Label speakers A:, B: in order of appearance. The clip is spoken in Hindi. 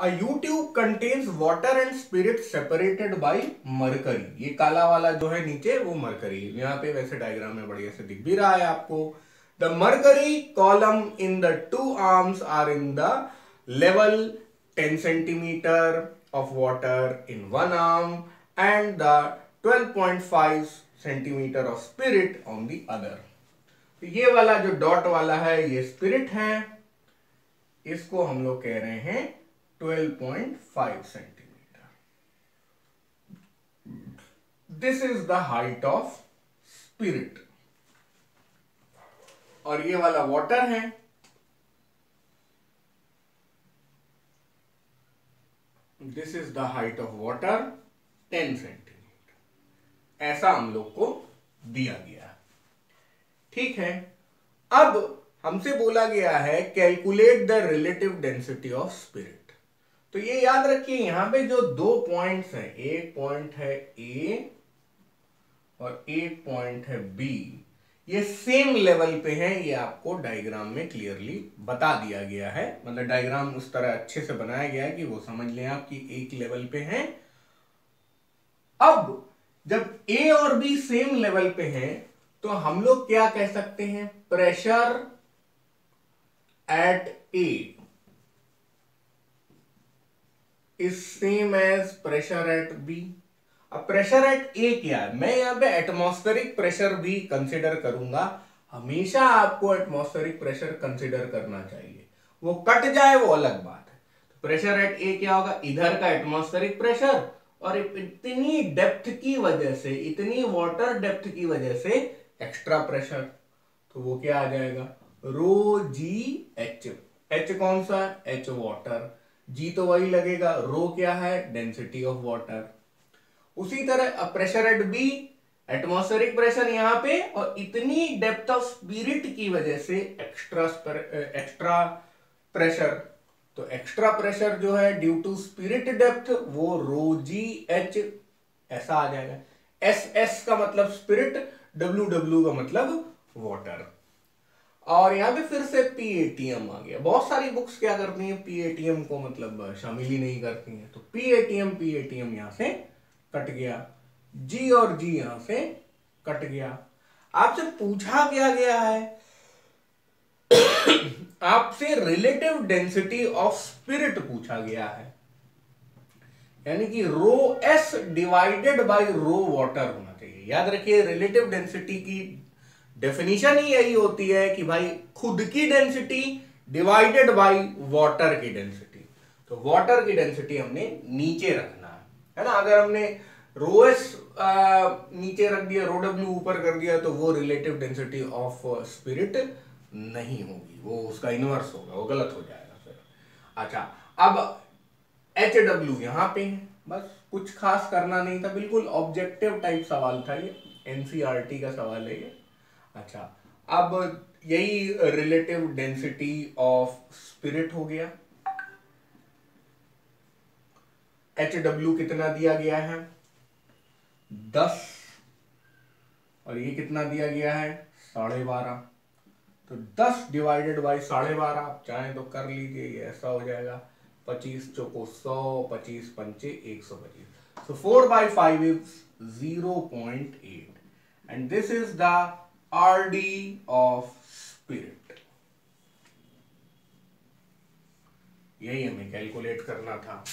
A: A U-tube contains water and spirit separated by mercury. ये काला वाला जो है नीचे, वो मरकरी यहाँ पे वैसे डायग्राम में बढ़िया से दिख भी रहा है आपको। The mercury column in the two arms are in the level 10 centimetre of water in one arm and the 12.5 centimetre of spirit on the other ये वाला जो डॉट वाला है, ये स्पिरिट है। इसको हम लोग कह रहे हैं 12.5 centimeter. This is the height of spirit. और ये वाला वाटर है। This is the height of water 10 centimetre ऐसा हम लोग को दिया गया। ठीक है? अब हमसे बोला गया है calculate the relative density of spirit तो ये याद रखिए, यहाँ पे जो दो पॉइंट्स हैं, एक पॉइंट है ए और एक पॉइंट है बी ये सेम लेवल पे हैं, ये आपको डायग्राम में क्लियरली बता दिया गया है। मतलब डायग्राम उस तरह अच्छे से बनाया गया है कि वो समझ लें आप कि एक लेवल पे हैं। अब, जब ए और बी सेम लेवल पे हैं तो हम लोग क्या कह सकते हैं? Pressure at A is same as pressure at B अब प्रेशर एट ए क्या है? मैं यहाँ पे एटमॉस्फेरिक प्रेशर भी कंसिडर करूँगा। हमेशा आपको एटमॉस्फेरिक प्रेशर कंसिडर करना चाहिए। वो कट जाए, वो अलग बात है। तो प्रेशर एट ए क्या होगा? इधर का एटमॉस्फेरिक प्रेशर और इतनी डेप्थ की वजह से, इतनी वाटर डेप्थ की वजह से एक्स्ट्रा प्रेशर तो वो क्या आ जाएगा? रो जी एच एच कौन सा? एच वाटर जी तो वही लगेगा, रो क्या है? डेंसिटी ऑफ़ वाटर उसी तरह pressure at B atmospheric pressure यहाँ पे, और इतनी डेप्थ ऑफ़ स्पिरिट की वजह से एक्स्ट्रा एक्स्ट्रा प्रेशर तो एक्स्ट्रा प्रेशर जो है ड्यू टू स्पिरिट डेप्थ वो रो जी एच ऐसा आ जाएगा. एस एस का मतलब स्पिरिट डब्ल्यू डब्ल्यू का मतलब वाटर और यहाँ पे फिर से पीएटीएम आ गया। बहुत सारी बुक्स क्या करती हैं? पीएटीएम को मतलब शामिल ही नहीं करती हैं। तो पीएटीएम पीएटीएम यहाँ से कट गया। जी और जी यहाँ से कट गया। आपसे पूछा क्या गया है? आपसे रिलेटिव डेंसिटी ऑफ़ स्पिरिट पूछा गया है। यानी कि rho S divided by rho water होना चाहिए। याद रखिए रिलेटिव डेंसिटी की डेफिनेशन ही यही होती है कि भाई खुद की डेंसिटी डिवाइडेड बाय वाटर की डेंसिटी तो वाटर की डेंसिटी हमने नीचे रखना है। है ना? अगर हमने रो एस नीचे रख दिया रो डब्ल्यू ऊपर कर दिया तो वो रिलेटिव डेंसिटी ऑफ़ स्पिरिट नहीं होगी। वो उसका इनवर्स होगा, वो गलत हो जाएगा फिर। अच्छा अब एच डब्ल्यू यहाँ पे है। बस कुछ खास करना नहीं था, बिल्कुल ऑब्जेक्टिव टाइप सवाल था ये। एनसीआरटी का सवाल है ये। अच्छा अब यही रिलेटिव डेंसिटी ऑफ़ स्पिरिट हो गया। एच डब्ल्यू कितना दिया गया है? दस। और ये कितना दिया गया है? साढ़े बारह। तो दस डिवाइडेड बाई साढ़े बारह, आप चाहें तो कर लीजिए, ये ऐसा हो जाएगा। पच्चीस चौको सौ, पच्चीस पंचे, एक सौ पच्चीस। So four by five is zero point eight and this is the RD of spirit यही हमें कैलकुलेट करना था।